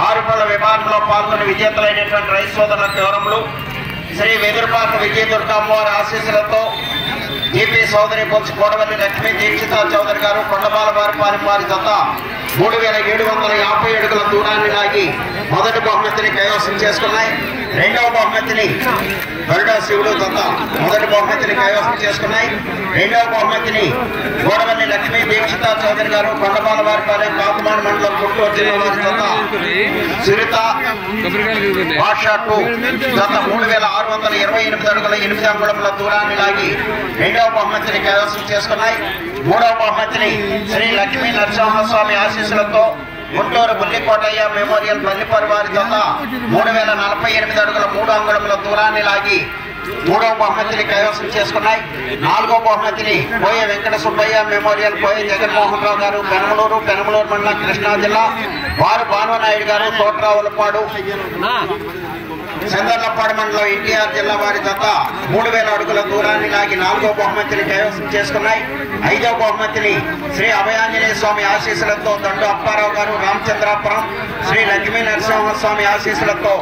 ఆరుపల్ల విభాగంలో పాల్గొని విజేతలైనటువంటి రైతు సోదరుల వివరములు శ్రీ వెదురుపాక విజయ దుర్గమ్మవారి ఆశీస్సులతో జీపీ సోదరి బొత్స కోడవల్లి లక్ష్మీ దీక్షిత చౌదరి గారు కొండపాల వారి పాలెం వారి జత మూడు వేల ఏడు వందల యాభై అడుగుల దూరాన్ని లాగి మొదటి బహుమతిని కైవసం చేసుకున్నాయి. రెండవ బహుమతిని గరుడా శివుడు జత మొదటి బహుమతిని కైవసం చేసుకున్నాయి. రెండవ బహుమతిని గోడవల్లి లక్ష్మీ దీక్షిత చౌదరి గారు కొండపాల వారి పాలెం కాకుమాన్ మండలం గుంటూరు జిల్లా వారి జత. సురిత భాషా టూ గత మూడు వేల ఆరు వందల ఇరవై ఎనిమిది అడుగుల ఎనిమిది అంగుళముల దూరాన్ని లాగి రెండవ బహుమతిని కైవసం చేసుకున్నాయి. మూడవ బహుమతిని శ్రీ లక్ష్మీ నరసింహస్వామి ఆశీస్సులతో గుంటూరు బుల్లికోటయ్య మెమోరియల్ పల్లిపరి వారి జత మూడు వేల నలభై ఎనిమిది అడుగుల మూడు అంగుళముల దూరాన్ని లాగి మూడవ బహుమతిని కైవసం చేసుకున్నాయి. నాలుగో బహుమతిని పోయే వెంకట సుబ్బయ్య మెమోరియల్ పోయే జగన్మోహన్ రావు గారు పెనమలూరు పెనమలూరు మండలం కృష్ణా జిల్లా. వారు భానునాయుడు గారు తోట్రావులపాడు. చందర్లపాడు మండలం ఎన్టీఆర్ జిల్లా వారి జత మూడు వేల అడుగుల దూరాన్ని లాగి నాలుగో బహుమతిని కైవసం చేసుకున్నాయి. ఐదో బహుమతిని శ్రీ అభయాంజనేయ స్వామి ఆశీస్సులతో దండు అప్పారావు గారు రామచంద్రాపురం శ్రీ లక్ష్మీ నరసింహస్వామి ఆశీస్సులతో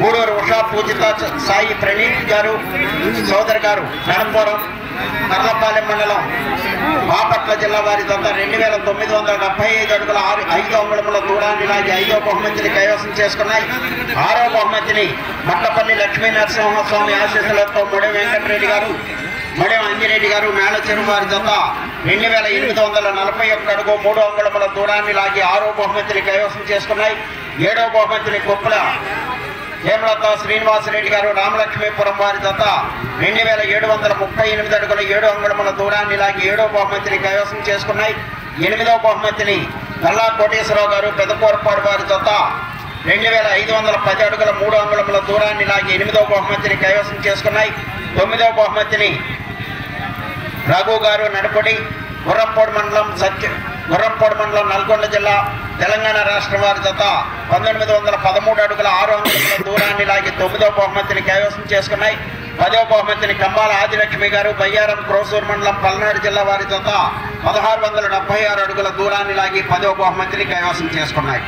మూడోరు ఉషా పూజిత సాయి ప్రణీత్ గారు సోదరి గారు నడంపురం నర్లపాలెం మండలం బాపట్ల జిల్లా వారి జత రెండు వేల తొమ్మిది వందల డెబ్బై ఐదు అడుగుల ఆరు ఐదో అంగుళముల దూరాన్ని లాగి ఐదో బహుమతిని కైవసం చేసుకున్నాయి. ఆరో బహుమతిని మట్టపల్లి లక్ష్మీ నరసింహస్వామి ఆశీస్సులతో మొడి వెంకటరెడ్డి గారు మొడి అంజిరెడ్డి గారు మేళచెరు వారి జత రెండు వేల ఎనిమిది వందల నలభై ఒక్క అడుగు మూడు అంగుళముల దూరాన్ని లాగి ఆరో బహుమతిని కైవసం చేసుకున్నాయి. ఏడో బహుమతిని కొప్పుల హేమలత శ్రీనివాసరెడ్డి గారు రామలక్ష్మీపురం వారి జత రెండు వేల ఏడు వందల ముప్పై ఎనిమిది అడుగుల ఏడు అంగుళముల దూరాన్ని లాగి ఏడో బహుమతిని కైవసం చేసుకున్నాయి. ఎనిమిదవ బహుమతిని నల్లా కోటేశ్వరరావు గారు పెదపూరపాడు వారి జత రెండు వేల ఐదు వందల పది అడుగుల మూడు అంగుళముల దూరాన్ని లాగి ఎనిమిదవ బహుమతిని కైవసం చేసుకున్నాయి. తొమ్మిదవ బహుమతిని రఘు గారు నడుపడి గుర్రంపోడు మండలం గుర్రంపోడు మండలం నల్గొండ జిల్లా తెలంగాణ రాష్ట్రం వారి జత పంతొమ్మిది వందల పదమూడు అడుగుల ఆరు అంగుళముల దూరాన్ని లాగి తొమ్మిదవ బహుమతిని కైవసం చేసుకున్నాయి. పదవ బహుమతిని కంబాల ఆదిలక్ష్మి గారు బయ్యారం క్రోసూరు మండలం పల్నాడు జిల్లా వారి జత పదహారు వందల డెబ్బై ఆరు అడుగుల దూరాన్ని లాగి పదవ బహుమతిని కైవసం చేసుకున్నాయి.